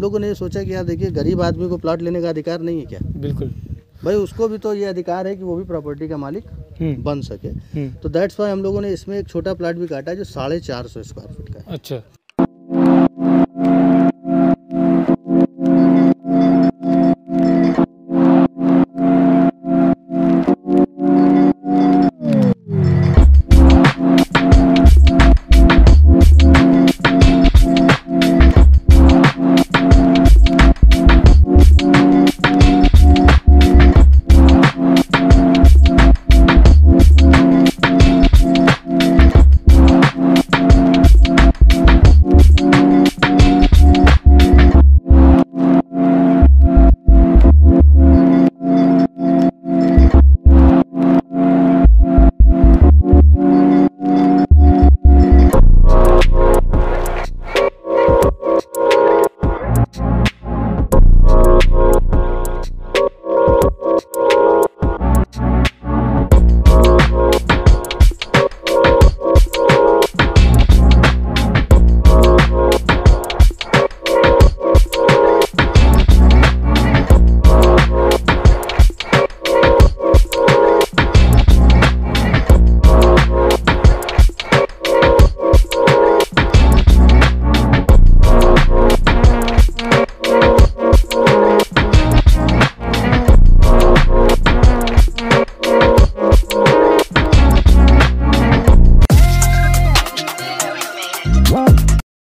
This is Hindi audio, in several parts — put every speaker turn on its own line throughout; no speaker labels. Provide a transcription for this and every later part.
हम लोगों ने सोचा कि यार देखिए गरीब आदमी को प्लाट लेने का अधिकार नहीं है क्या?
बिल्कुल।
भाई उसको भी तो ये अधिकार है कि वो भी प्रॉपर्टी का मालिक
हम्म,
बन सके।
हम्म,
तो दैट्स वाई हम लोगों ने इसमें एक छोटा प्लाट भी काटा है जो साढ़े चार सौ स्क्वायर फीट का
अच्छा।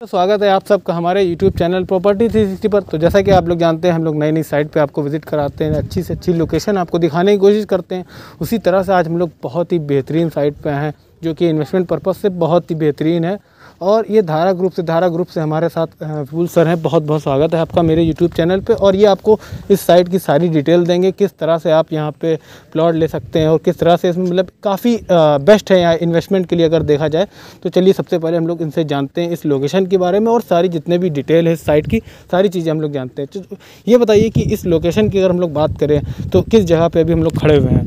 तो स्वागत है आप सबका हमारे YouTube चैनल प्रॉपर्टी 360 पर। तो जैसा कि आप लोग जानते हैं, हम लोग नई नई साइट पे आपको विज़िट कराते हैं, अच्छी से अच्छी लोकेशन आपको दिखाने की कोशिश करते हैं। उसी तरह से आज हम लोग बहुत ही बेहतरीन साइट पे हैं, जो कि इन्वेस्टमेंट पर्पज़ से बहुत ही बेहतरीन है। और ये धारा ग्रुप से धारा ग्रुप से हमारे साथ फूल सर हैं। बहुत बहुत स्वागत है आपका मेरे यूट्यूब चैनल पे। और ये आपको इस साइट की सारी डिटेल देंगे किस तरह से आप यहाँ पे प्लॉट ले सकते हैं और किस तरह से इसमें मतलब काफ़ी बेस्ट है यहाँ इन्वेस्टमेंट के लिए अगर देखा जाए। तो चलिए सबसे पहले हम लोग इनसे जानते हैं इस लोकेशन के बारे में और सारी जितने भी डिटेल है इस साइट की सारी चीज़ें हम लोग जानते हैं। तो ये बताइए कि इस लोकेशन की अगर हम लोग बात करें तो किस जगह पर अभी हम लोग खड़े हुए हैं?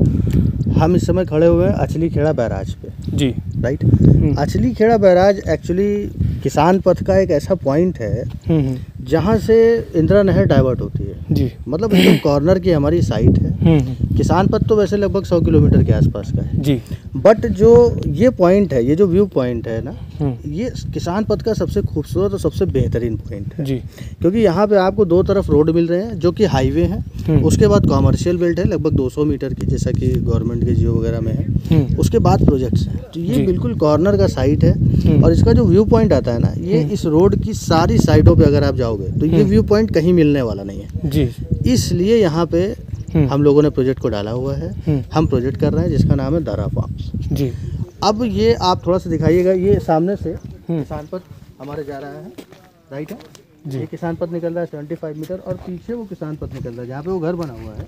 हम इस समय खड़े हुए हैं अचली खेड़ा बैराज पे।
जी।
राइट?
हम्म,
अचली खेड़ा बैराज एक्चुअली किसान पथ का एक ऐसा पॉइंट है
हम्म, हम्म,
जहाँ से इंदिरा नहर डाइवर्ट होती है।
जी।
मतलब एकदम कॉर्नर की हमारी साइट है। किसान पथ तो वैसे लगभग सौ किलोमीटर के आसपास का है।
जी।
बट जो ये पॉइंट है ये जो व्यू पॉइंट है ना
हम्म,
ये किसान पथ का सबसे खूबसूरत और सबसे बेहतरीन पॉइंट है।
जी।
क्योंकि यहाँ पे आपको दो तरफ़ रोड मिल रहे हैं जो कि हाईवे हैं
हम्म।
उसके बाद कॉमर्शियल बेल्ट है लगभग 200 मीटर की जैसा कि गवर्नमेंट के जियो वगैरह में है।
हम्म,
उसके बाद प्रोजेक्ट्स हैं। तो ये बिल्कुल कॉर्नर का साइट है। और इसका जो व्यू पॉइंट आता है ना ये। इस रोड की सारी साइडों पर अगर आप जाओगे तो ये। व्यू पॉइंट कहीं मिलने वाला नहीं है।
जी।
इसलिए यहाँ पे हम लोगों ने प्रोजेक्ट को डाला हुआ है।
हम्म,
हम प्रोजेक्ट कर रहे हैं जिसका नाम है दारा फार्म्स।
जी।
अब ये आप थोड़ा सा दिखाइएगा ये सामने से
हम्म,
किसान पथ हमारे जा रहा है राइट है?
जी।
ये किसान पथ निकल रहा है सेवेंटी फाइव मीटर और पीछे वो किसान पथ निकल रहा है जहाँ पे वो घर बना हुआ है।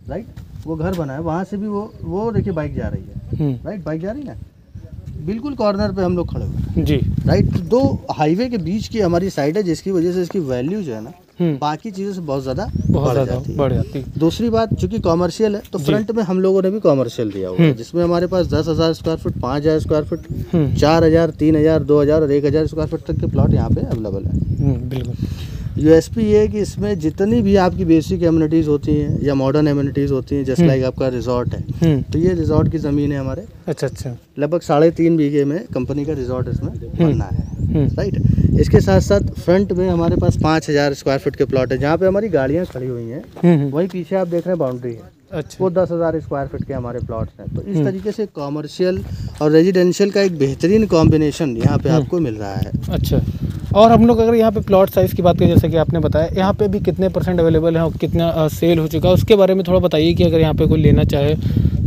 राइट? वो घर बना है वहाँ से भी वो वो देखिए बाइक जा रही है।
हम्म,
राइट? बाइक जा रही है? ना बिल्कुल कॉर्नर पे हम लोग खड़े हुए
जी।
राइट? दो हाईवे के बीच की हमारी साइड है जिसकी वजह से इसकी वैल्यू जो है ना
हम्म,
बाकी चीज़ों से बहुत ज़्यादा
बहुत
बढ़ जाती है। दूसरी बात चूँकि कॉमर्शियल है तो फ्रंट में हम लोगों ने भी कॉमर्शियल दिया हुआ है
हम्म।
जिसमें हमारे पास दस हज़ार स्क्वायर फुट पाँच हज़ार स्क्वायर फुट
हम्म,
चार हज़ार तीन हज़ार दो हज़ार और एक हज़ार स्क्वायर फुट तक के प्लॉट यहाँ पे अवेलेबल है।
हम्म, बिल्कुल।
यूएसपी ये है कि इसमें जितनी भी आपकी बेसिक एम्यूनिटीज़ होती हैं या मॉडर्न एम्यूनिटीज़ होती हैं जैसे
हम्म।
लाइक आपका रिजॉर्ट है
हम्म,
तो ये रिजॉर्ट की ज़मीन है हमारे।
अच्छा अच्छा।
लगभग साढ़े तीन बीघे में कंपनी का रिजॉर्ट इसमें बनना है
हम्म,
राइट इसके साथ साथ फ्रंट में हमारे पास पाँच हज़ार स्क्वायर फीट के प्लॉट है जहाँ पे हमारी गाड़ियाँ खड़ी हुई हैं।
हम्म,
वहीं पीछे आप देख रहे हैं बाउंड्री है।
अच्छा।
वो दस हज़ार स्क्वायर फीट के हमारे प्लॉट्स हैं। तो इस
हम्म।
तरीके से कॉमर्शियल और रेजिडेंशियल का एक बेहतरीन कॉम्बिनेशन यहाँ पे
हम्म।
आपको मिल रहा है।
अच्छा। और हम लोग अगर यहाँ पे प्लॉट साइज़ की बात करें जैसे कि आपने बताया यहाँ पे भी कितने परसेंट अवेलेबल है और कितना सेल हो चुका है उसके बारे में थोड़ा बताइए कि अगर यहाँ पे कोई लेना चाहे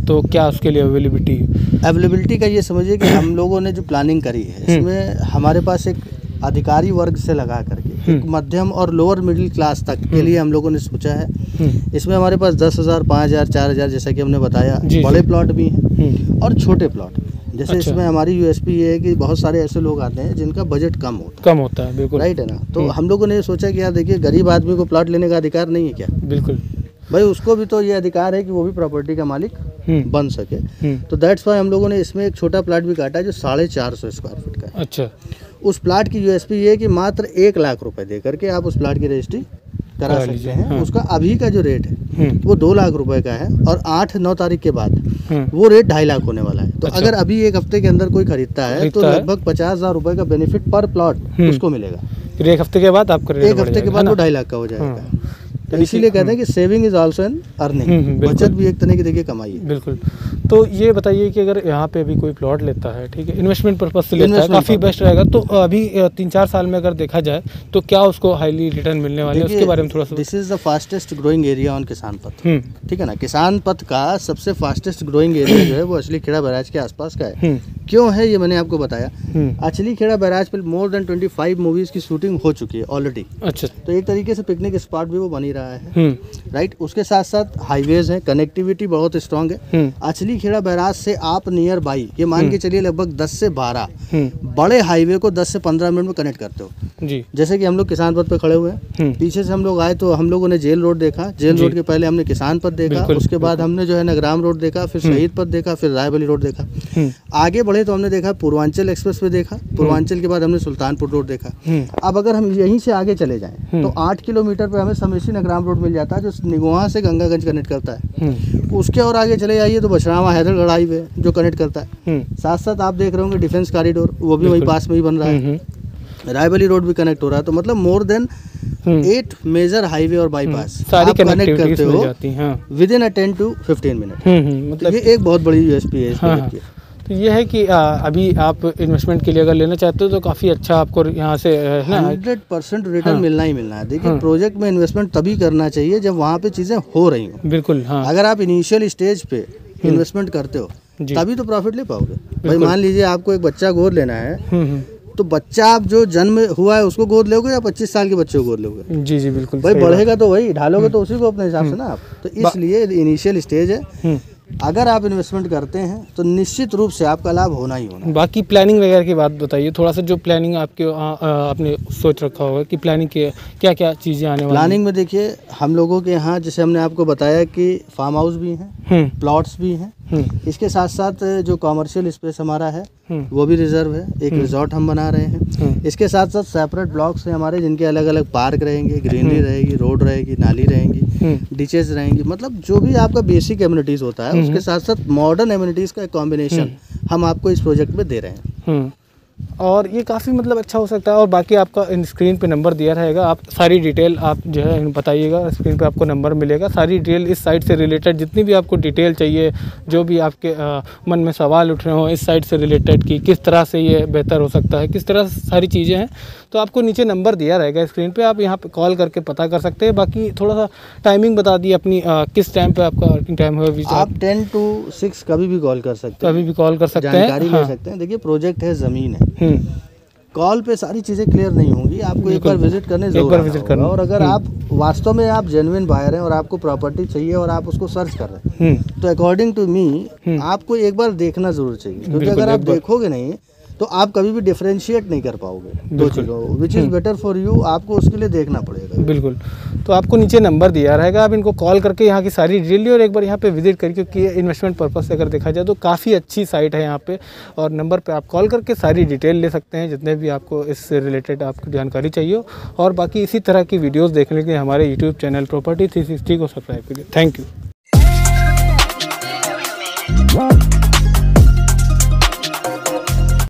तो क्या उसके लिए अवेलेबिलिटी
अवेलेबिलिटी का ये समझिए कि हम लोगों ने जो प्लानिंग करी है
हम्म।
इसमें हमारे पास एक अधिकारी वर्ग से लगा करके एक
हम्म।
मध्यम और लोअर मिडिल क्लास तक के
हम्म।
लिए हम लोगों ने सोचा है। इसमें हमारे पास दस हज़ार पाँच हज़ार चार हज़ार जैसा कि हमने बताया। बड़े प्लॉट भी हैं और छोटे प्लॉट भी जैसे
अच्छा।
इसमें हमारी यूएसपी ये है कि बहुत सारे ऐसे लोग आते हैं जिनका बजट कम होता
कम होता है
है
बिल्कुल।
राइट है ना? तो
हम्म।
हम लोगों ने सोचा कि यार देखिए गरीब आदमी को प्लॉट लेने का अधिकार नहीं है क्या?
बिल्कुल।
भाई उसको भी तो ये अधिकार है कि वो भी प्रॉपर्टी का मालिक
हम्म,
बन सके।
हम्म,
तो दैट्स वाई हम लोगों ने इसमें एक छोटा प्लाट भी काटा है जो साढ़े चार सौ स्क्वायर फीट का है।
अच्छा।
उस प्लाट की यूएसपी ये है कि मात्र एक लाख रुपए दे करके आप उस प्लाट की रजिस्ट्री करा सकते हैं।
हाँ।
उसका अभी का जो रेट है
हम्म,
वो दो लाख रुपए का है और आठ नौ तारीख के बाद
हम्म,
वो रेट ढाई लाख होने वाला है। तो
अच्छा।
अगर अभी एक हफ़्ते के अंदर कोई खरीदता है तो लगभग पचास हज़ार रुपए का बेनिफिट पर प्लॉट। उसको मिलेगा।
फिर एक हफ़्ते के बाद आपका
एक हफ़्ते के बाद वो ढाई लाख का हो जाएगा।
हाँ।
तो इसीलिए कहते हैं कि saving is also an earning बचत भी एक तरह की देखिए कमाई है।
बिल्कुल। तो ये बताइए कि अगर यहाँ पे अभी कोई प्लॉट लेता है ठीक है इन्वेस्टमेंट पर्पज से लेता है काफ़ी। बेस्ट रहेगा। तो अभी तीन चार साल में अगर देखा जाए तो क्या उसको हाईली रिटर्न मिलने वाले उसके बारे में थोड़ा सा
this is the fastest growing area on Kisan Path
हम्म,
ठीक है ना? किसान पथ का सबसे फास्टेस्ट ग्रोइंग एरिया जो है वो असली खेड़ा बैराज के आसपास का है।
हम्म,
क्यों है? ये मैंने आपको बताया।
हम्म,
अचली खेड़ा बैराज पर मोर देन 25 मूवीज़ की शूटिंग हो चुकी है ऑलरेडी
अच्छा।
तो एक तरीके से पिकनिक स्पॉट भी वो बनी रहा है।
हम्म,
राइट उसके साथ साथ हाईवेज हैं कनेक्टिविटी बहुत स्ट्रांग है।
हम्म,
अचली खेड़ा बैराज से आप नियर बाई ये मान के चलिए लगभग 10 से 12
हम्म,
बड़े हाईवे को 10 से 15 मिनट में कनेक्ट करते हो।
जी।
जैसे कि हम लोग किसान पथ पे खड़े हुए हैं।
हम्म,
पीछे से हम लोग आए तो हम लोगों ने जेल रोड देखा। जेल रोड के पहले हमने किसान पथ देखा। उसके बाद हमने जो है नगराम रोड देखा फिर
हम्म।
शहीद पथ देखा फिर रायबली रोड देखा।
हम्म,
आगे बढ़े तो हमने देखा पूर्वांचल एक्सप्रेस वे देखा। पूर्वांचल के बाद हमने सुल्तानपुर रोड देखा।
हम्म,
अब अगर हम यहीं से आगे चले जाएँ
हम्म।
तो आठ किलोमीटर पर हमें समेशी नगराम रोड मिल जाता है जो निगोहा से गंगागंज कनेक्ट करता है।
हम्म,
उसके और आगे चले जाइए तो बछरावा हैदरगढ़ हाईवे जो कनेक्ट करता है।
हम्म,
साथ साथ आप देख रहे होंगे डिफेंस कॉरिडोर वो भी वहीं पास में ही बन रहा
हम्म,
है रायबली रोड भी कनेक्ट हो रहा है तो मतलब more than
hmm,
at major highway और बाईपास
सारी
आप कनेक्ट करते हो
हैं हाँ।
Within a ten to fifteen minute
hmm, hmm,
तो
मतलब
ये एक बहुत बड़ी यूएसपी है
हाँ, तो ये है कि आ, अभी आप इन्वेस्टमेंट के लिए अगर लेना चाहते हो तो काफ़ी अच्छा आपको यहाँ से है
हंड्रेड परसेंट रिटर्न
हाँ।
मिलना ही मिलना है। देखिए
हाँ।
प्रोजेक्ट में इन्वेस्टमेंट तभी करना चाहिए जब वहाँ पे चीज़ें हो रही हों।
बिल्कुल हाँ।
अगर आप इनिशियल स्टेज पे इन्वेस्टमेंट करते हो। तभी तो प्रॉफिट ले पाओगे। भाई मान लीजिए आपको एक बच्चा गोद लेना है
हम्म, हम्म,
तो बच्चा आप जो जन्म हुआ है उसको गोद लोगे या पच्चीस साल के बच्चे को गोद लोगे?
जी जी बिल्कुल
भाई बढ़ेगा तो वही ढालोगे तो उसी को अपने हिसाब से ना आप। तो इसलिए इनिशियल स्टेज है।
हम्म,
अगर आप इन्वेस्टमेंट करते हैं तो निश्चित रूप से आपका लाभ होना ही होना
बाकी प्लानिंग वगैरह की बात बताइए थोड़ा सा जो प्लानिंग आपके आ, आ, आपने सोच रखा होगा कि प्लानिंग के क्या क्या चीज़ें आने वाली
प्लानिंग में देखिए हम लोगों के यहाँ जैसे हमने आपको बताया कि फार्म हाउस भी हैं
हम्म,
प्लॉट्स भी हैं
हम्म,
इसके साथ साथ जो कॉमर्शियल स्पेस हमारा है
हम्म,
वो भी रिज़र्व है। एक रिजॉर्ट हम बना रहे हैं।
हम्म,
इसके साथ साथ सेपरेट ब्लॉक्स हैं हमारे जिनके अलग अलग पार्क रहेंगे ग्रीनरी रहेगी रोड रहेगी नाली रहेंगी
हम्म,
डिचेज रहेंगी। मतलब जो भी आपका बेसिक एम्यूनिटीज़ होता है
हम्म।
उसके साथ साथ मॉडर्न एम्यूनिटीज़ का एक कॉम्बिनेशन हम आपको इस प्रोजेक्ट में दे रहे हैं।
हम्म। और ये काफ़ी मतलब अच्छा हो सकता है और बाकी आपका इन स्क्रीन पे नंबर दिया रहेगा। आप सारी डिटेल आप जो है बताइएगा स्क्रीन पे आपको नंबर मिलेगा। सारी डिटेल इस साइट से रिलेटेड जितनी भी आपको डिटेल चाहिए जो भी आपके आ, मन में सवाल उठ रहे हों इस साइट से रिलेटेड कि किस तरह से ये बेहतर हो सकता है किस तरह सारी चीज़ें हैं तो आपको नीचे नंबर दिया रहेगा स्क्रीन पे आप यहाँ पे कॉल करके पता कर सकते हैं। बाकी थोड़ा सा टाइमिंग बता दी अपनी अ, किस टाइम पे आपका वर्किंग टाइम बीच
आप टेन टू सिक्स कभी भी कॉल कर सकते हैं।
कभी भी कॉल कर सकते हैं।
जानकारी ले
हाँ।
सकते हैं। देखिए प्रोजेक्ट है ज़मीन है।
हम्म,
कॉल पे सारी चीज़ें क्लियर नहीं होंगी। आपको एक बार विज़िट करने
एक बार
होगा।
करना।
और अगर
हम्म।
आप वास्तव में आप जेन्युइन बायर हैं और आपको प्रॉपर्टी चाहिए और आप उसको सर्च कर रहे हैं।
हम्म,
तो अकॉर्डिंग टू मी
हम्म।
आपको एक बार देखना ज़रूर चाहिए। क्योंकि अगर आप देखोगे नहीं तो आप कभी भी डिफरेंशिएट नहीं कर पाओगे दो चीज़ों which is better for you आपको उसके लिए देखना पड़ेगा।
बिल्कुल। तो आपको नीचे नंबर दिया रहेगा आप इनको कॉल करके यहाँ की सारी डिटेल और एक बार यहाँ पे विज़िट करिए क्योंकि इन्वेस्टमेंट पर्पज से अगर देखा जाए तो काफ़ी अच्छी साइट है यहाँ पे और नंबर पे आप कॉल करके सारी डिटेल ले सकते हैं जितने भी आपको इससे रिलेटेड आपको जानकारी चाहिए और बाकी इसी तरह की वीडियोज़ देखने के लिए हमारे यूट्यूब चैनल प्रॉपर्टी थ्री को सब्सक्राइब करिए थैंक यू